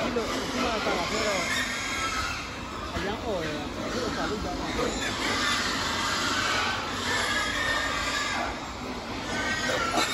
kilo cũng là cả thế rồi ở giá ổi rất là cả lúc đó là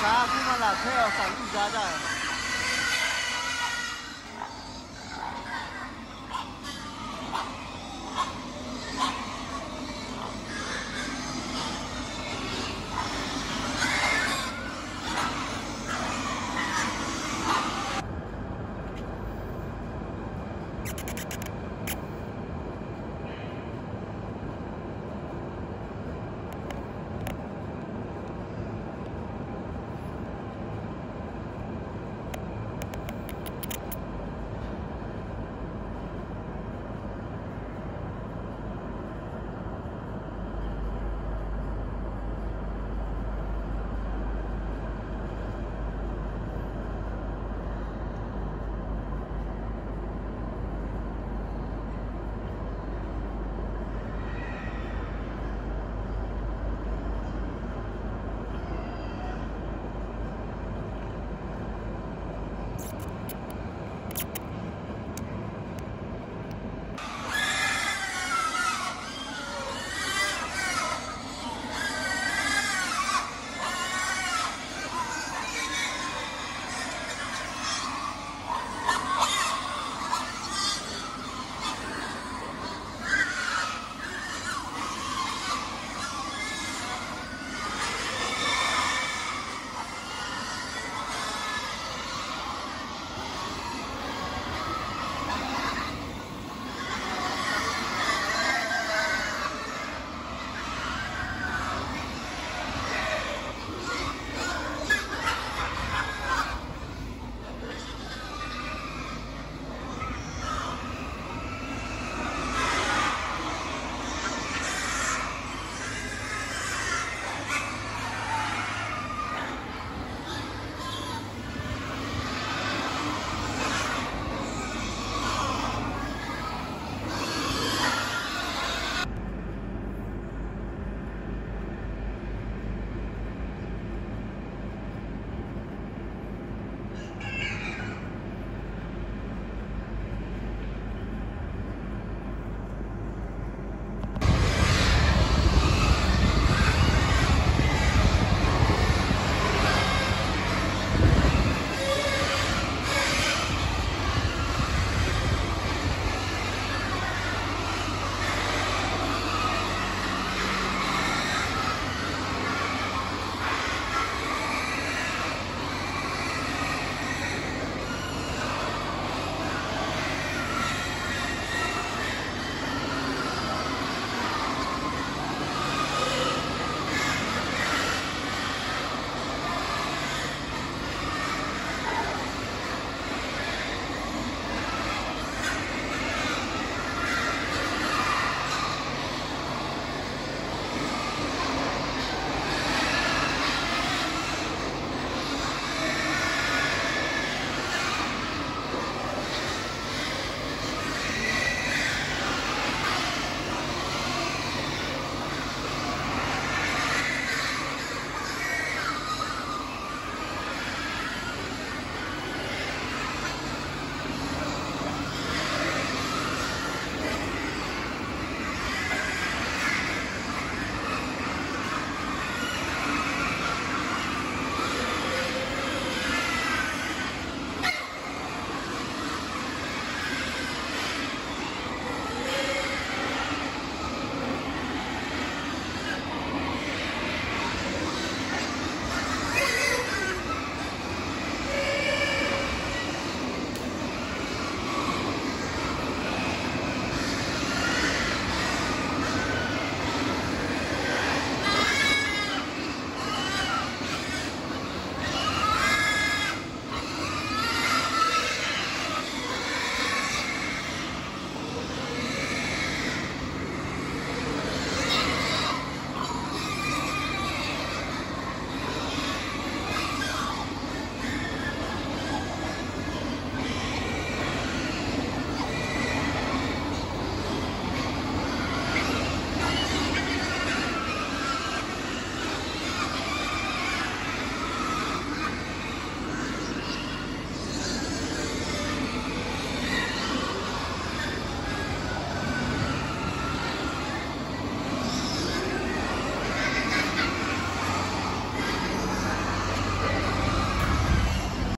啥？我们来车，啊，啥物价呀？